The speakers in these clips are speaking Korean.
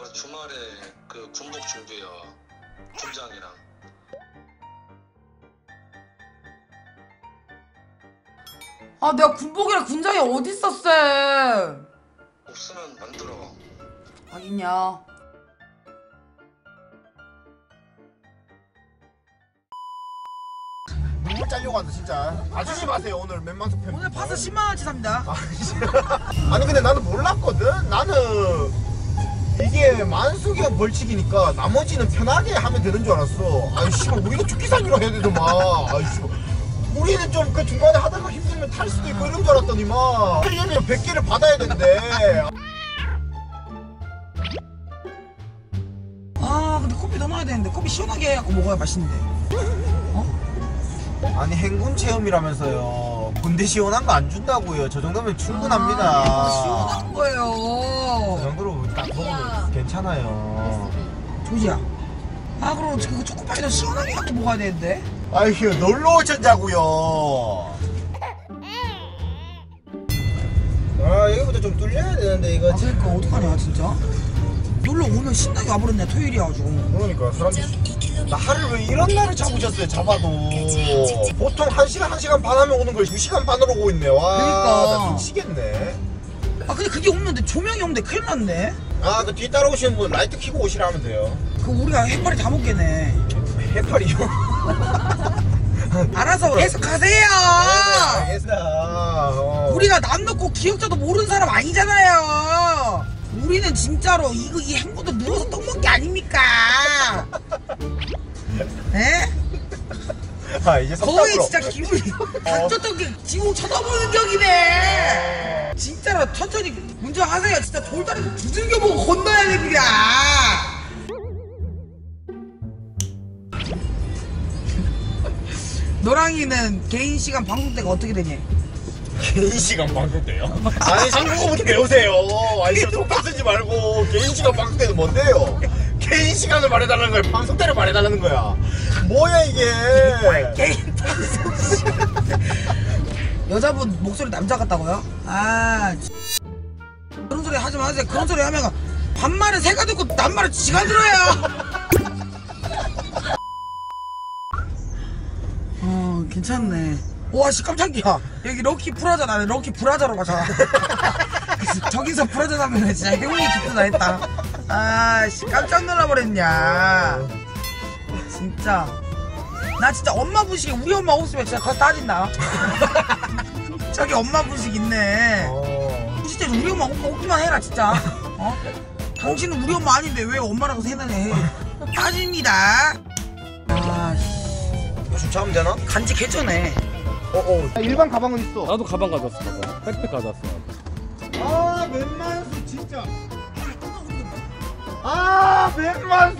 우리 주말에 그 군복 준비해요. 군장이랑. 아 내가 군복이랑 군장이 어딨어 쌤 없으면 만들어. 아니냐 눈물 짜려고 한다 진짜 봐주지 마세요 오늘 맨망석 편 오늘 파스 10만원치 삽니다 아니 근데 나는 몰랐거든 나는 이게 만수기가 벌칙이니까 나머지는 편하게 하면 되는 줄 알았어. 아이 씨발 우리가 죽기 살기로 해야 되더만. 아이 씨발 우리는 좀 그 중간에 하다가 힘들면 탈 수도 있고 이런 줄 알았더니만 하려면 100개를 받아야 된대. 아 근데 커피 더 넣어야 되는데 커피 시원하게 해갖고 먹어야 맛있는데. 아니 행군 체험이라면서요 군대 시원한 거 안 준다고요. 저 정도면 충분합니다. 아, 시원한 그 거예요. 정도로 딱 먹으면 괜찮아요. 조지야. 아 그럼 그 초코파이도 시원하게 갖고 먹어야 되는데? 아휴 놀러 오셨냐고요. 아 여기부터 좀 뚫려야 되는데 이거. 아 그러니까 어떡하냐 진짜 놀러 오면 신나게 와버렸네 토요일이어가지고. 그러니까 사람들이 나 하루 왜 이런 날을 잡으셨어요 잡아도. 보통 1시간 1시간 반 하면 오는 걸 2시간 반으로 오고 있네. 와 그러니까. 나 미치겠네. 아 근데 그게 없는데 조명이 없는데 큰일 났네. 아 그 뒤에 따라오시는 분 라이트 켜고 오시라 하면 돼요. 그 우리가 해파리 다 먹겠네. 해파리요? 알아서 해석하세요! 알겠어. 어. 우리가 남 놓고 기억자도 모르는 사람 아니잖아요 우리는 진짜로 이거 이 행보도 누워서 떡 먹기 아닙니까? 에? 아 이제 거의 진짜 기분이 닥쳤던 게 지금 쳐다보는 격이네. 진짜로 천천히 운전하세요. 진짜 돌다리 두들겨 보고 건너야 됩니다. 노랑이는 개인 시간 방송 때가 어떻게 되니? 개인 시간 방송 때요? 아니 한국어부터 배우세요. 아니 저 속다 쓰지 말고 개인 시간 방송 때는 뭔데요? 개인 시간을 말해달라는 거야. 방송 때를 말해달라는 거야. 뭐야 이게? 개인 방송 여자분 목소리 남자 같다고요? 아 그런 소리 하지 마세요 그런 소리 하면 반말은 새가 듣고 낱말은 지가 들어요 어 괜찮네 와씨 깜짝이야. 여기 럭키 프라자 나네 럭키 브라자로 가자. 저기서 브라자 사면 진짜 행운이 깃든다 했다. 아씨 깜짝 놀라버렸냐. 진짜. 나 진짜 엄마 부식에 우리 엄마 없으면 진짜 더 따진다. 저기 엄마 부식 있네. 어. 진짜 우리 엄마 없기만 해라 진짜. 어? 당신은 우리 엄마 아닌데 왜 엄마라고 생각을 해? 따집니다. 아씨. 주차하면 되나? 간지 개쩌네 어어. 일반 가방은 있어. 나도 가방 가져왔어 가방 백팩 가져왔어 아 맨만수 진짜. 아 맨만수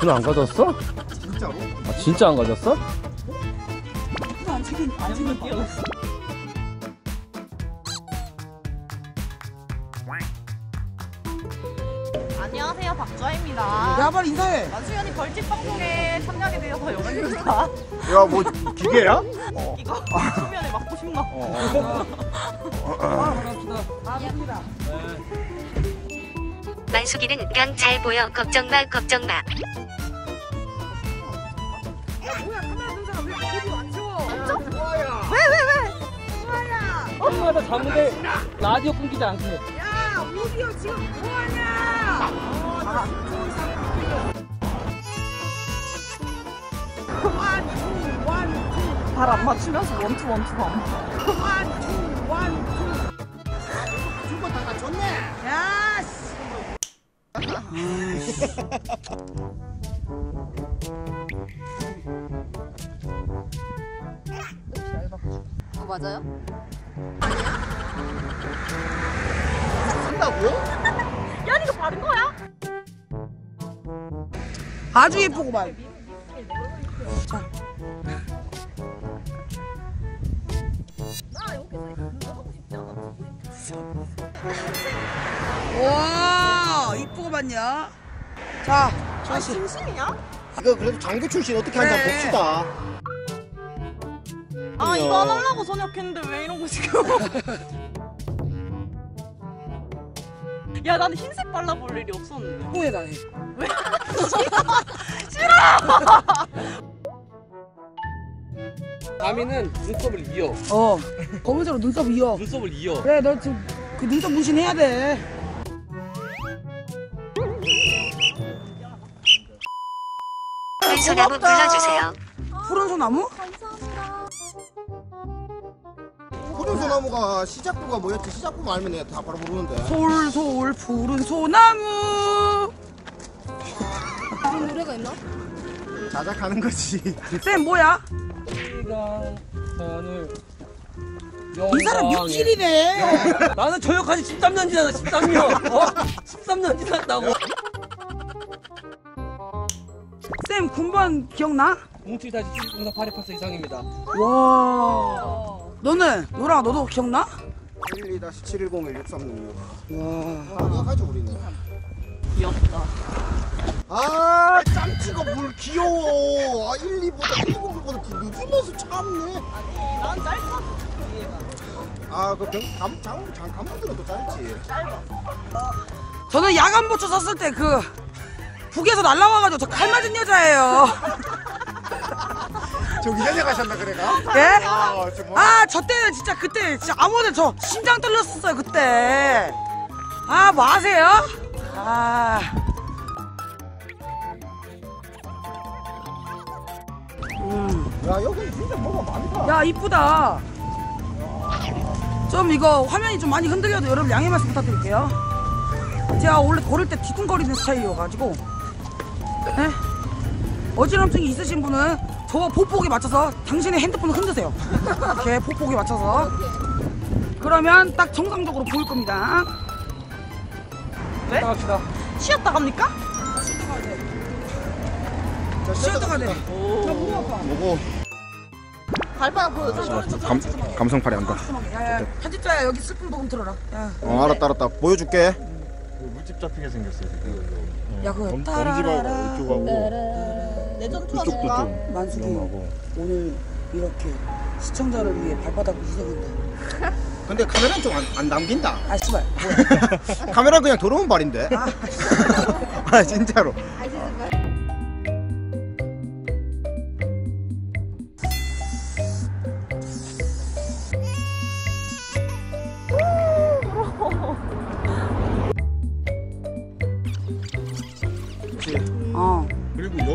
그럼 안 가져왔어? 진짜로? 아 진짜 안 가져왔어? 안 녕하세요 박주아입니다. 야 빨리 인사해 만수연이 벌집 방송에 참여하게 되어서 영광입니다. 야 뭐 기계야? 이거 수면에 맞고 싶나? 아 반갑습니다 반갑습니다 만숙이는 강잘 보여 걱정 마 걱정 마 뭐야 카메라 든 사람 왜 오디오 안 채워? 왜왜 왜? 뭐야? 엄마다 잡는데 라디오 끊기지 않게 야 오디오 지금 뭐하냐? 발안 맞추면서 원투 원투 반. 원투 원투. 야씨 어 맞아요? 쓴다고요? 야 이거 바른 거야? 아주 예쁘구만 나 여기서 않아. 와 이쁘구만요 자아 조아씨 진심이야? 이거 그래도 장교 출신 어떻게 그래. 봅시다. 아 이거 안 하려고 전역했는데 왜 이런 거 지금? 야 나는 흰색 발라볼 일이 없었는데. 후회다 해. 다미는 눈썹을 이어. 어. 검은색으로 눈썹 이어. 눈썹을 이어. 그래 너 지금 그 눈썹 문신해야 돼. 큰 소나무 불러주세요. 푸른 소나무? 푸른 소나무가 시작부가 뭐였지? 시작부만 알면 내가 다 바로 모르는데. 솔솔 푸른 소나무. 자작하는 거지. 쌤 뭐야? 시간 이 사람 육질이네. 나는 저역까지 13년 지났어 13년 어? 13년 지났다고 쌤 군번 기억나? 07 0 8 8 이상입니다 와. 너는 노랑아 너도 기억나? 12-7101636. 와. 아, 이거 가져 우리는. 귀엽다. 아, 짬찌가 뭘 귀여워. 아, 1, 2보다 1, 9보다 늦으면서 참네. 난 짧아. 아, 그 병, 감, 장, 장, 또 짧지. 저는 야간 보초 썼을 때 그 북에서 날라와가지고 저 칼 맞은 여자예요. 저기 내려가셨나, 그래가? 예? 아, 정말. 아, 저 때는 진짜 그때 진짜 아무나 저 심장 떨렸었어요 그때. 아, 뭐 하세요? 아. 음. 야, 여기 진짜 뭐가 많다. 야, 이쁘다. 좀 이거 화면이 좀 많이 흔들려도 여러분 양해 말씀 부탁드릴게요. 제가 원래 걸을 때 뒤뚱거리는 스타일이어가지고, 네? 어지럼증이 있으신 분은 저 보폭에 맞춰서 당신의 핸드폰을 흔드세요. 이렇게 보폭에 맞춰서. 그러면 딱 정상적으로 보일 겁니다. 네? 갑시다 쉬었다 갑니까? 자, 쉬었다 가야 돼. 뭐고? 발바닥 보여줘. 감, 감성팔이 한다. 야, 야, 편집자야 여기 슬픈 녹음 들어라. 야, 어, 알았다, 알았다. 보여줄게. 물집 잡히게 생겼어요 지금. 야 그거 검- 따라라라. 이쪽하고 내전 이쪽도 좀 만숙이 위험하고. 오늘 이렇게 시청자를 위해 발바닥을 희생한다. 근데 카메라는 좀 안 남긴다. 아 씨발. 카메라 그냥 더러운 발인데. 아, 진짜로.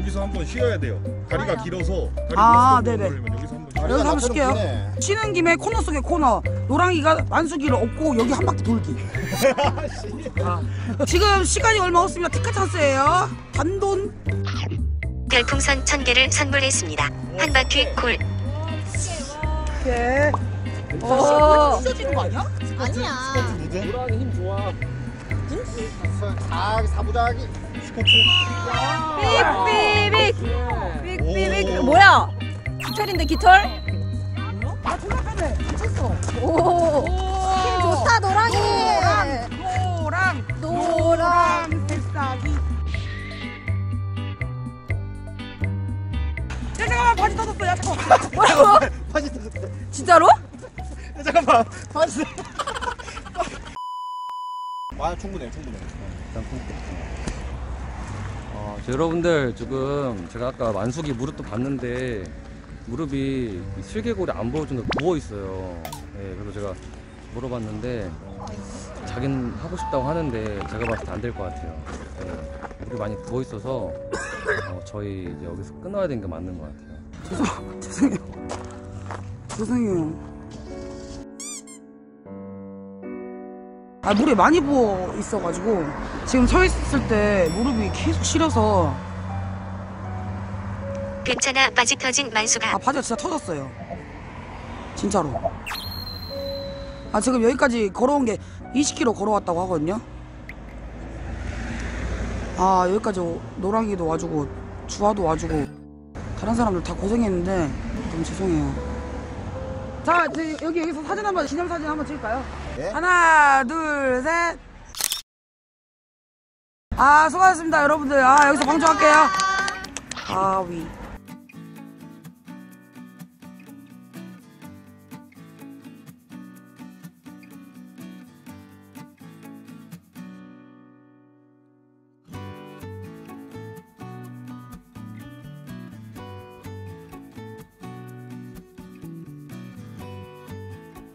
여기서 한번 쉬어야 돼요. 다리가 길어서 다리 아, 못 네네. 여기서 한번 쉬어야 여기서 한번 나처럼 쉴게요. 기네. 쉬는 김에 코너 속의 코너. 노랑이가 만수기를 업고 여기 한 바퀴 돌기. 아. 지금 시간이 얼마 없습니다. 티카 찬스예요. 단돈. 별풍선 1000개를 선물했습니다. 한 바퀴 콜. 이렇게. 어. 찢어지는 거 아니야? 아니야. 이제 노랑이 힘 좋아 자기 사부자기 스쿼트. 삑삑삑. 오. 삑삑삑. 뭐야? 깃털인데 깃털? 아 빼네. 미쳤어. 오. 힘 좋다 노랑이. 노랑. 노랑. 새싹이. 야 잠깐만 바지 터졌어. 야 잠깐만. 뭐라고? 바지 뜯었어. 진짜로? 야, 잠깐만. 바지. 아, 충분해, 충분해. 어, 저 여러분들 지금 제가 아까 만숙이 무릎도 봤는데 무릎이 이 슬개골이 안 보여준다 부어 있어요. 네, 그래서 제가 물어봤는데 자기는 하고 싶다고 하는데 제가 봤을 때 안 될 것 같아요. 네, 무릎이 많이 부어 있어서 어, 저희 이제 여기서 끊어야 되는 게 맞는 것 같아요. 죄송해요. 죄송해요. 아, 물에 많이 부어 있어가지고, 지금 서 있을 때 무릎이 계속 시려서, 괜찮아 빠직 터진 만수가 아, 바지가 진짜 터졌어요. 진짜로. 아, 지금 여기까지 걸어온 게 20km 걸어왔다고 하거든요. 아, 여기까지 오- 노랑이도 와주고, 주아도 와주고, 다른 사람들 다 고생했는데, 좀 죄송해요. 자, 여기, 여기서 사진 한번, 기념 사진 한번 찍을까요? 예? 하나, 둘, 셋. 아, 수고하셨습니다, 여러분들. 아, 여기서 방송할게요. 가위.